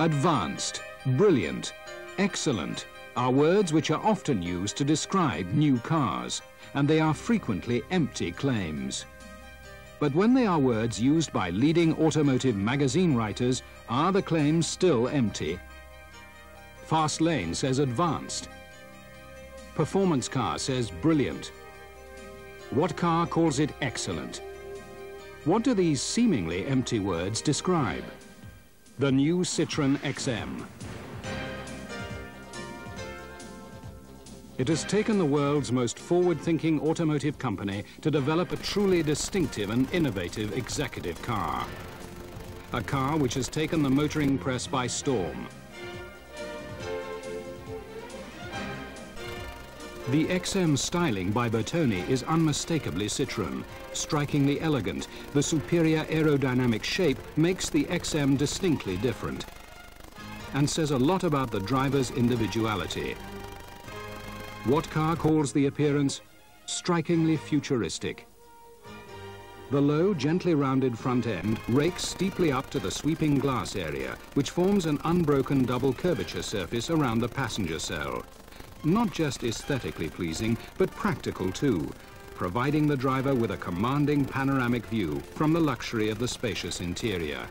Advanced, brilliant, excellent are words which are often used to describe new cars, and they are frequently empty claims. But when they are words used by leading automotive magazine writers, are the claims still empty? Fast Lane says advanced. Performance car says brilliant. What car calls it excellent? What do these seemingly empty words describe? The new Citroën XM. It has taken the world's most forward-thinking automotive company to develop a truly distinctive and innovative executive car. A car which has taken the motoring press by storm. The XM styling by Bertone is unmistakably Citroën. Strikingly elegant, the superior aerodynamic shape makes the XM distinctly different and says a lot about the driver's individuality. What car calls the appearance strikingly futuristic? The low, gently rounded front end rakes steeply up to the sweeping glass area, which forms an unbroken double curvature surface around the passenger cell. Not just aesthetically pleasing, but practical too, providing the driver with a commanding panoramic view from the luxury of the spacious interior.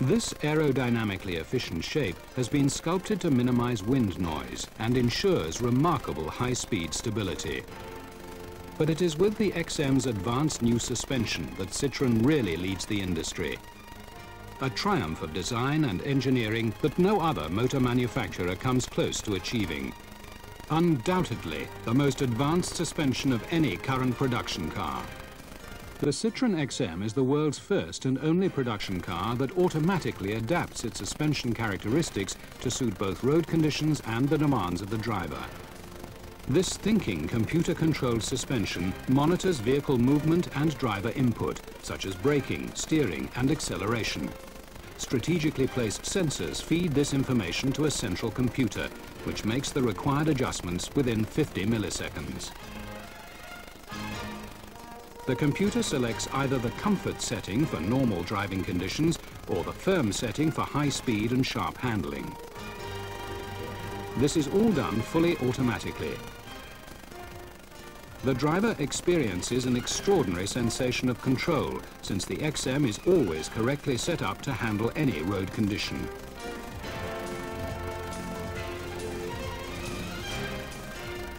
This aerodynamically efficient shape has been sculpted to minimize wind noise and ensures remarkable high-speed stability. But it is with the XM's advanced new suspension that Citroën really leads the industry. A triumph of design and engineering that no other motor manufacturer comes close to achieving. Undoubtedly, the most advanced suspension of any current production car. The Citroën XM is the world's first and only production car that automatically adapts its suspension characteristics to suit both road conditions and the demands of the driver. This thinking computer-controlled suspension monitors vehicle movement and driver input, such as braking, steering and acceleration. Strategically placed sensors feed this information to a central computer, which makes the required adjustments within 50 milliseconds. The computer selects either the comfort setting for normal driving conditions or the firm setting for high speed and sharp handling. This is all done fully automatically. The driver experiences an extraordinary sensation of control since the XM is always correctly set up to handle any road condition.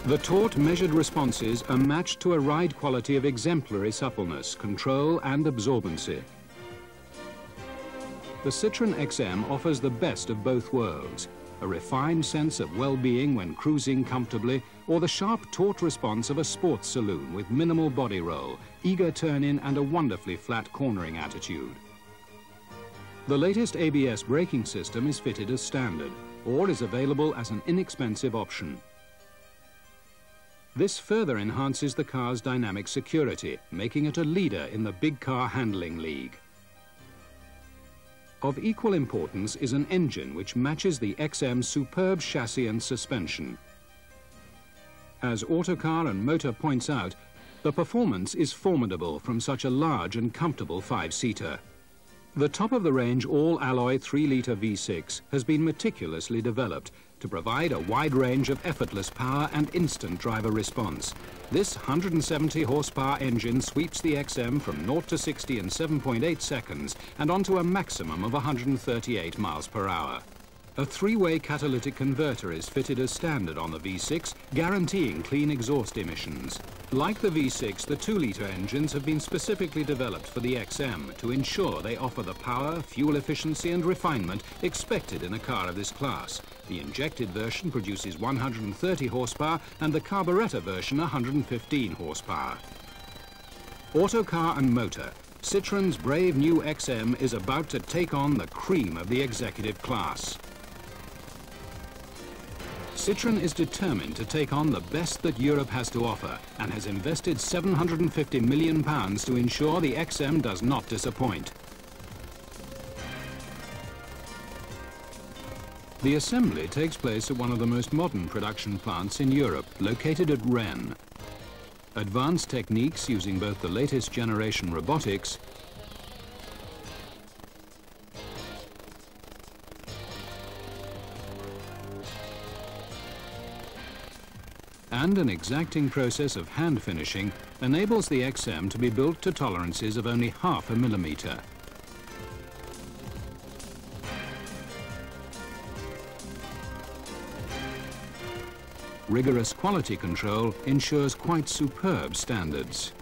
The taut measured responses are matched to a ride quality of exemplary suppleness, control and absorbency. The Citroën XM offers the best of both worlds, a refined sense of well-being when cruising comfortably, or the sharp taut response of a sports saloon with minimal body roll, eager turn-in and a wonderfully flat cornering attitude. The latest ABS braking system is fitted as standard, or is available as an inexpensive option. This further enhances the car's dynamic security, making it a leader in the big car handling league. Of equal importance is an engine which matches the XM's superb chassis and suspension. As Autocar and Motor points out, the performance is formidable from such a large and comfortable five-seater. The top-of-the-range all-alloy 3-litre V6 has been meticulously developed to provide a wide range of effortless power and instant driver response. This 170 horsepower engine sweeps the XM from 0 to 60 in 7.8 seconds and onto a maximum of 138 miles per hour. A three-way catalytic converter is fitted as standard on the V6, guaranteeing clean exhaust emissions. Like the V6, the 2-litre engines have been specifically developed for the XM to ensure they offer the power, fuel efficiency and refinement expected in a car of this class. The injected version produces 130 horsepower and the carburettor version 115 horsepower. Autocar and Motor, Citroën's brave new XM is about to take on the cream of the executive class. Citroën is determined to take on the best that Europe has to offer and has invested 750 million pounds to ensure the XM does not disappoint. The assembly takes place at one of the most modern production plants in Europe, located at Rennes. Advanced techniques using both the latest generation robotics and an exacting process of hand finishing enables the XM to be built to tolerances of only half a millimetre. Rigorous quality control ensures quite superb standards.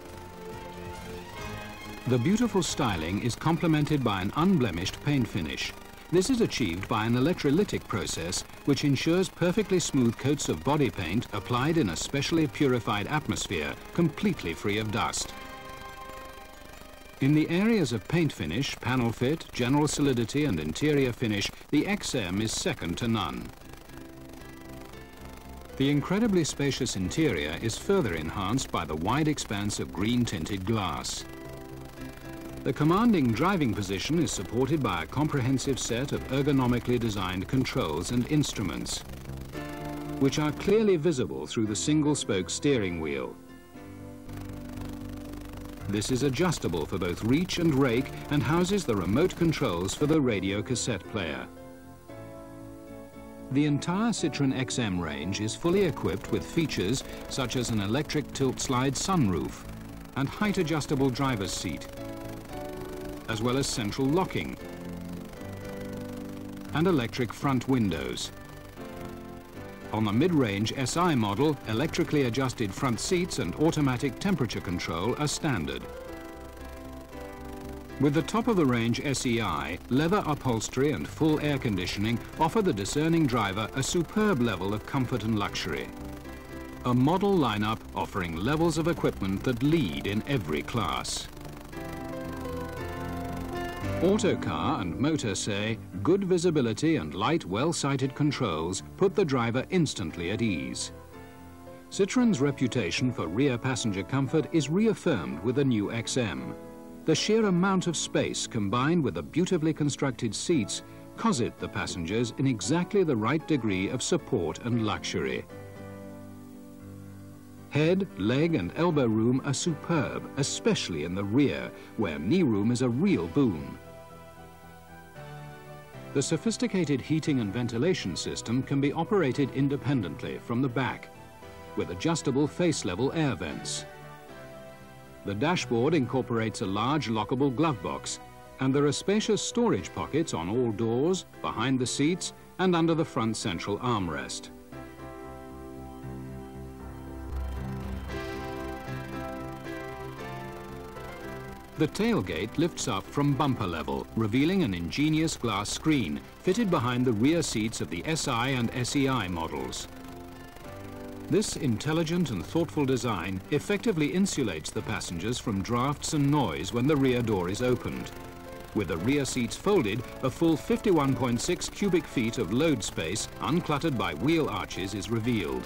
The beautiful styling is complemented by an unblemished paint finish. This is achieved by an electrolytic process which ensures perfectly smooth coats of body paint applied in a specially purified atmosphere, completely free of dust. In the areas of paint finish, panel fit, general solidity and interior finish, the XM is second to none. The incredibly spacious interior is further enhanced by the wide expanse of green-tinted glass. The commanding driving position is supported by a comprehensive set of ergonomically designed controls and instruments, which are clearly visible through the single-spoke steering wheel. This is adjustable for both reach and rake and houses the remote controls for the radio cassette player. The entire Citroën XM range is fully equipped with features such as an electric tilt-slide sunroof and height-adjustable driver's seat as well as central locking and electric front windows. On the mid-range SI model, electrically adjusted front seats and automatic temperature control are standard. With the top-of-the-range SEI, leather upholstery and full air conditioning offer the discerning driver a superb level of comfort and luxury. A model lineup offering levels of equipment that lead in every class. Autocar and motor say good visibility and light, well-sited controls put the driver instantly at ease. Citroën's reputation for rear passenger comfort is reaffirmed with the new XM. The sheer amount of space combined with the beautifully constructed seats cosset the passengers in exactly the right degree of support and luxury. Head, leg and elbow room are superb, especially in the rear, where knee room is a real boon. The sophisticated heating and ventilation system can be operated independently from the back with adjustable face-level air vents. The dashboard incorporates a large lockable glove box and there are spacious storage pockets on all doors, behind the seats and under the front central armrest. The tailgate lifts up from bumper level, revealing an ingenious glass screen fitted behind the rear seats of the SI and SEI models. This intelligent and thoughtful design effectively insulates the passengers from drafts and noise when the rear door is opened. With the rear seats folded, a full 51.6 cubic feet of load space, uncluttered by wheel arches, is revealed.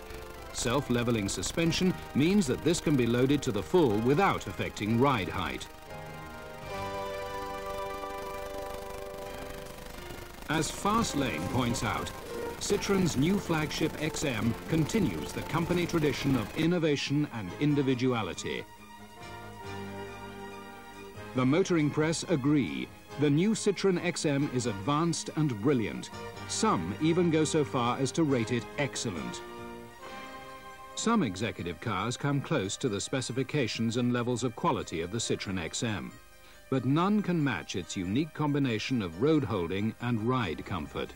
Self-leveling suspension means that this can be loaded to the full without affecting ride height. As Fast Lane points out, Citroën's new flagship XM continues the company tradition of innovation and individuality. The motoring press agree. The new Citroën XM is advanced and brilliant. Some even go so far as to rate it excellent. Some executive cars come close to the specifications and levels of quality of the Citroën XM but none can match its unique combination of road holding and ride comfort.